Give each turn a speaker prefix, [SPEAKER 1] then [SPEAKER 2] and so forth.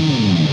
[SPEAKER 1] Hmm.